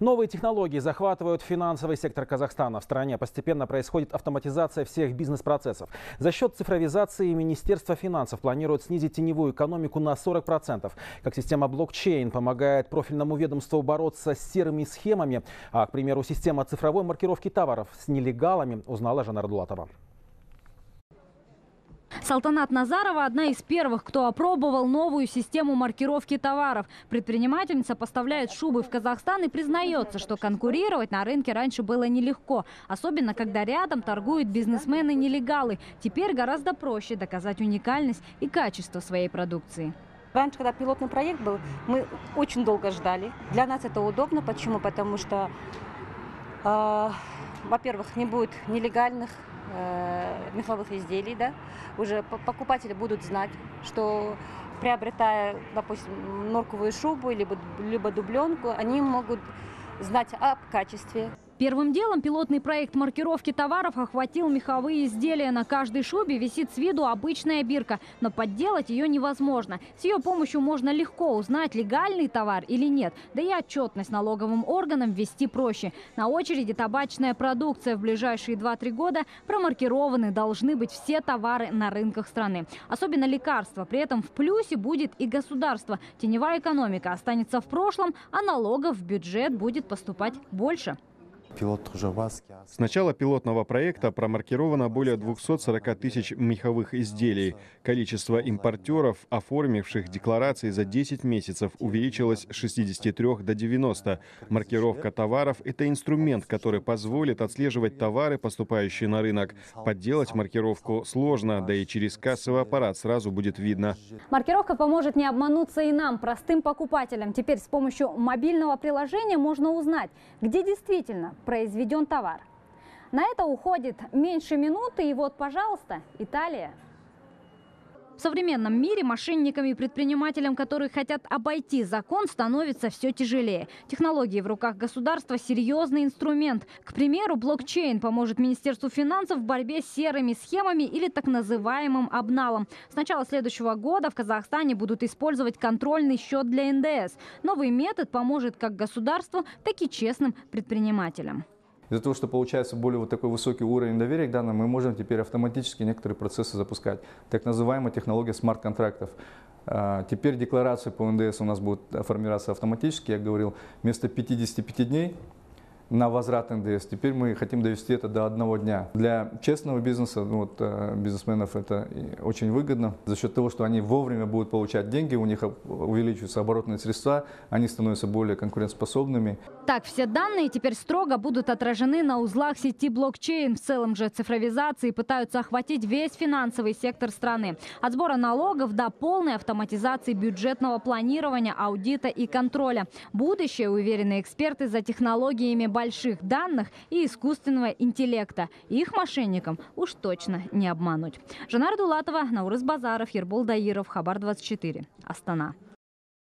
Новые технологии захватывают финансовый сектор Казахстана. В стране постепенно происходит автоматизация всех бизнес-процессов. За счет цифровизации Министерство финансов планирует снизить теневую экономику на 40%. Как система блокчейн помогает профильному ведомству бороться с серыми схемами, а, к примеру, система цифровой маркировки товаров с нелегалами, узнала Жанна Радулатова. Салтанат Назарова – одна из первых, кто опробовал новую систему маркировки товаров. Предпринимательница поставляет шубы в Казахстан и признается, что конкурировать на рынке раньше было нелегко. Особенно, когда рядом торгуют бизнесмены-нелегалы. Теперь гораздо проще доказать уникальность и качество своей продукции. Раньше, когда пилотный проект был, мы очень долго ждали. Для нас это удобно. Почему? Потому что, э, во-первых, не будет нелегальных меховых изделий, да, уже покупатели будут знать, что приобретая, допустим, норковую шубу либо, либо дубленку, они могут знать о качестве. Первым делом пилотный проект маркировки товаров охватил меховые изделия. На каждой шубе висит с виду обычная бирка, но подделать ее невозможно. С ее помощью можно легко узнать, легальный товар или нет. Да и отчетность налоговым органам ввести проще. На очереди табачная продукция. В ближайшие 2-3 года промаркированы должны быть все товары на рынках страны. Особенно лекарства. При этом в плюсе будет и государство. Теневая экономика останется в прошлом, а налогов в бюджет будет поступать больше. С начала пилотного проекта промаркировано более 240 тысяч меховых изделий. Количество импортеров, оформивших декларации за 10 месяцев, увеличилось с 63 до 90. Маркировка товаров – это инструмент, который позволит отслеживать товары, поступающие на рынок. Подделать маркировку сложно, да и через кассовый аппарат сразу будет видно. Маркировка поможет не обмануться и нам, простым покупателям. Теперь с помощью мобильного приложения можно узнать, где действительно произведен товар. На это уходит меньше минуты, и вот, пожалуйста, Италия. В современном мире мошенникам и предпринимателям, которые хотят обойти закон, становится все тяжелее. Технологии в руках государства – серьезный инструмент. К примеру, блокчейн поможет Министерству финансов в борьбе с серыми схемами или так называемым обналом. С начала следующего года в Казахстане будут использовать контрольный счет для НДС. Новый метод поможет как государству, так и честным предпринимателям. Из-за того, что получается более вот такой высокий уровень доверия к данным, мы можем теперь автоматически некоторые процессы запускать. Так называемая технология смарт-контрактов. А, теперь декларации по НДС у нас будут формироваться автоматически. Я говорил, вместо 55 дней на возврат НДС. Теперь мы хотим довести это до одного дня. Для честного бизнеса, ну, вот, э, бизнесменов это очень выгодно. За счет того, что они вовремя будут получать деньги, у них увеличиваются оборотные средства, они становятся более конкурентоспособными. Так, все данные теперь строго будут отражены на узлах сети блокчейн. В целом же цифровизации пытаются охватить весь финансовый сектор страны. От сбора налогов до полной автоматизации бюджетного планирования, аудита и контроля. Будущее, уверены эксперты, за технологиями больших данных и искусственного интеллекта. Их мошенникам уж точно не обмануть. Жанар Дулатова, Наурыз Базаров, Ербол Даиров, Хабар 24. Астана.